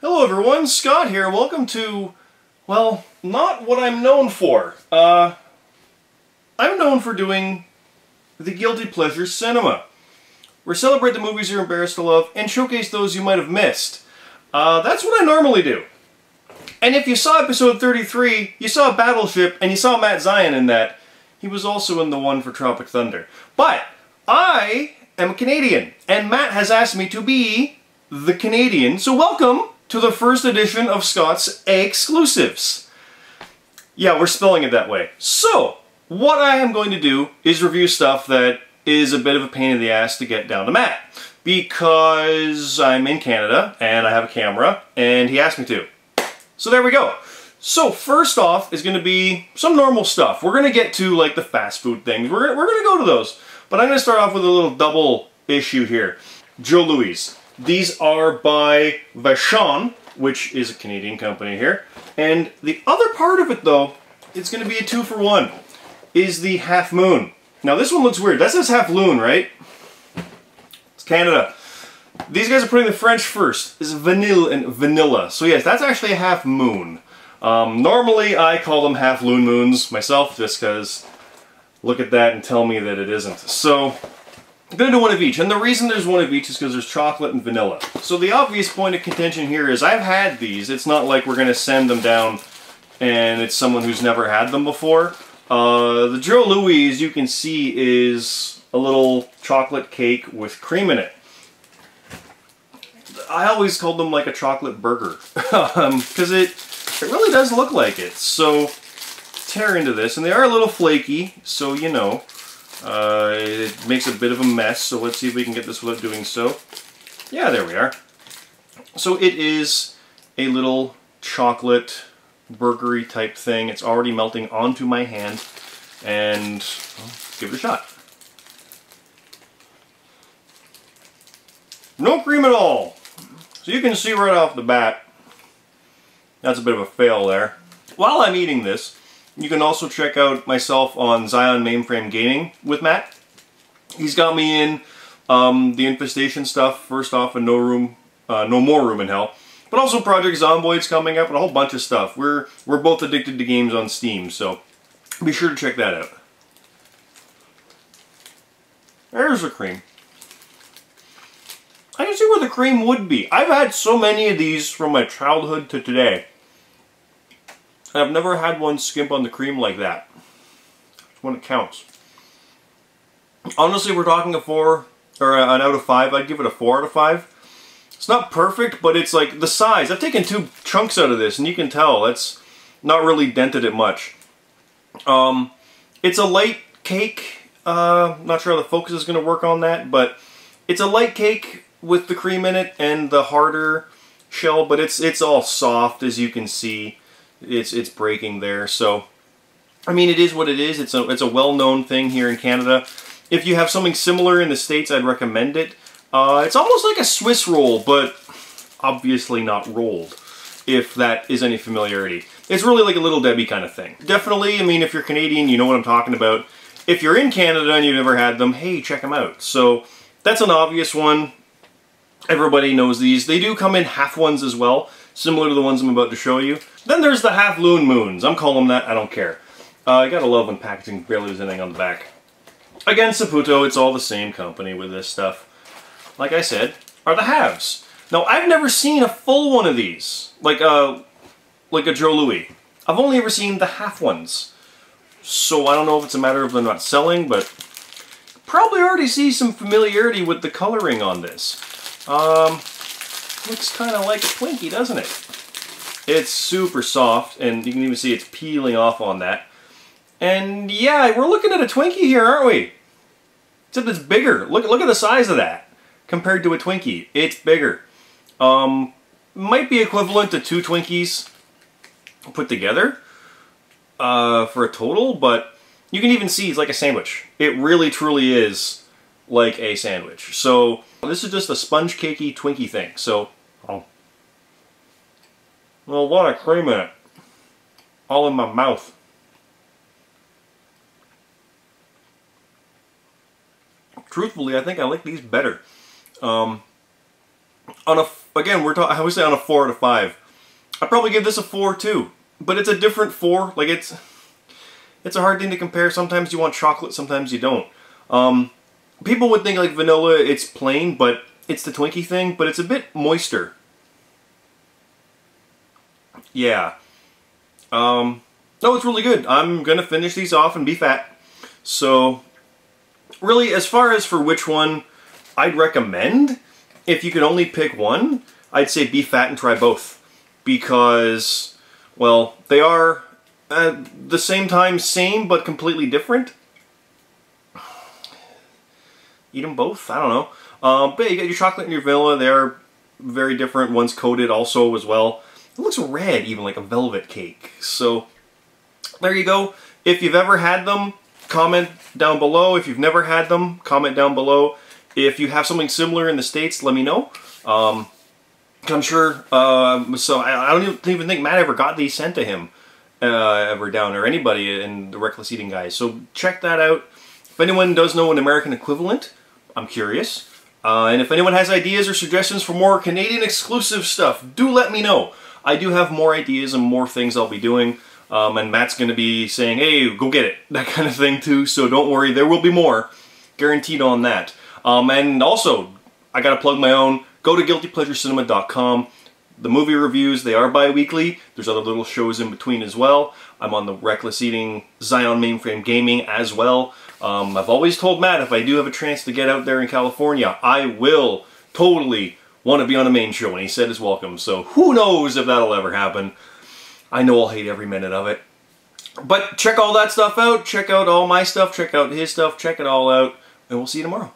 Hello everyone, Scott here. Welcome to, well, not what I'm known for. Uh, I'm known for doing the Guilty Pleasure Cinema. where We celebrate the movies you're embarrassed to love and showcase those you might have missed. Uh, that's what I normally do. And if you saw episode 33, you saw Battleship and you saw Matt Zion in that. He was also in the one for Tropic Thunder. But I am a Canadian, and Matt has asked me to be the Canadian. So welcome to the first edition of Scott's Eh-Sclusives. Yeah, we're spelling it that way. So, what I am going to do is review stuff that is a bit of a pain in the ass to get down to Matt. Because I'm in Canada, and I have a camera, and he asked me to. So there we go. So first off is going to be some normal stuff. We're going to get to like the fast food things. We're, we're going to go to those. But I'm going to start off with a little double issue here. Jos Louis. These are by Vachon, which is a Canadian company here. And the other part of it though, it's going to be a two for one, is the Half Moon. Now this one looks weird. That says Half Loon, right? It's Canada. These guys are putting the French first. Is vanilla and vanilla. So yes, that's actually a half moon. Um, normally I call them half loon moons myself just because look at that and tell me that it isn't. So I'm going to do one of each. And the reason there's one of each is because there's chocolate and vanilla. So the obvious point of contention here is I've had these. It's not like we're going to send them down and it's someone who's never had them before. Uh, the Jos Louis, as you can see, is a little chocolate cake with cream in it. I always called them like a chocolate burger because um, it it really does look like it. So tear into this, and they are a little flaky, so you know. Uh, it makes a bit of a mess, so let's see if we can get this without doing so. Yeah, there we are. So it is a little chocolate burgery type thing. It's already melting onto my hand, and well, give it a shot. No cream at all. So you can see right off the bat, that's a bit of a fail there. While I'm eating this, you can also check out myself on Zion Mainframe Gaming with Matt. He's got me in um, the Infestation stuff, first off, and No Room, uh, No More Room in Hell. But also Project Zomboid's coming up and a whole bunch of stuff. We're, we're both addicted to games on Steam, so be sure to check that out. There's the cream. I can see where the cream would be. I've had so many of these from my childhood to today. I've never had one skimp on the cream like that. when it counts. Honestly, we're talking a 4, or an out of 5. I'd give it a 4 out of 5. It's not perfect, but it's like the size. I've taken two chunks out of this, and you can tell it's not really dented it much. Um, it's a light cake. Uh, not sure how the focus is going to work on that, but it's a light cake with the cream in it and the harder shell, but it's it's all soft as you can see. It's it's breaking there. So I mean it is what it is. It's a it's a well-known thing here in Canada. If you have something similar in the States, I'd recommend it. Uh, it's almost like a Swiss roll, but obviously not rolled, if that is any familiarity. It's really like a Little Debbie kind of thing. Definitely, I mean, if you're Canadian, you know what I'm talking about. If you're in Canada and you've never had them, hey, check them out. So that's an obvious one. Everybody knows these. They do come in half ones as well, similar to the ones I'm about to show you. Then there's the half loon moons. I'm calling them that, I don't care. Uh, I gotta love when packaging barely has anything on the back. Again, Saputo, it's all the same company with this stuff. Like I said, are the halves. Now, I've never seen a full one of these, like a, uh, like a Jos Louis. I've only ever seen the half ones. So I don't know if it's a matter of them not selling, but probably already see some familiarity with the coloring on this. Um, looks kind of like a Twinkie, doesn't it? It's super soft, and you can even see it's peeling off on that. And yeah, we're looking at a Twinkie here, aren't we? Except it's bigger. Look, look at the size of that compared to a Twinkie. It's bigger. Um, might be equivalent to two Twinkies put together uh, for a total, but you can even see it's like a sandwich. It really truly is like a sandwich. So this is just a sponge cakey Twinkie thing. So, oh. Well, a lot of cream in it. All in my mouth. Truthfully, I think I like these better. Um, on a, again, we're talking. I would say on a four out of five. I'd probably give this a four too, but it's a different four. Like it's, it's a hard thing to compare. Sometimes you want chocolate, sometimes you don't. Um, people would think like vanilla, it's plain, but it's the Twinkie thing, but it's a bit moister. Yeah. Um, no, it's really good. I'm going to finish these off and be fat. So, really, as far as for which one I'd recommend, if you could only pick one, I'd say be fat and try both. Because, well, they are at the same time same but completely different. Eat them both? I don't know. Um, but you got your chocolate and your vanilla. They're very different. One's coated also as well. It looks red, even like a velvet cake. So there you go. If you've ever had them, comment down below. If you've never had them, comment down below. If you have something similar in the States, let me know. Um, I'm sure, uh, so I, I, don't even think Matt ever got these sent to him uh, ever down, or anybody in the Wreckless Eating guys. So check that out. If anyone does know an American equivalent, I'm curious. Uh, and if anyone has ideas or suggestions for more Canadian exclusive stuff, do let me know. I do have more ideas and more things I'll be doing. Um, and Matt's going to be saying, hey, go get it, that kind of thing too. So don't worry, there will be more. Guaranteed on that. Um, and also, I got to plug my own. Go to guiltypleasurecinema.com. The movie reviews, they are bi-weekly. There's other little shows in between as well. I'm on the Wreckless Eating Zion Mainframe Gaming as well. Um, I've always told Matt if I do have a chance to get out there in California, I will totally want to be on a main show, and he said is welcome. So who knows if that'll ever happen. I know I'll hate every minute of it. But check all that stuff out. Check out all my stuff. Check out his stuff. Check it all out. And we'll see you tomorrow.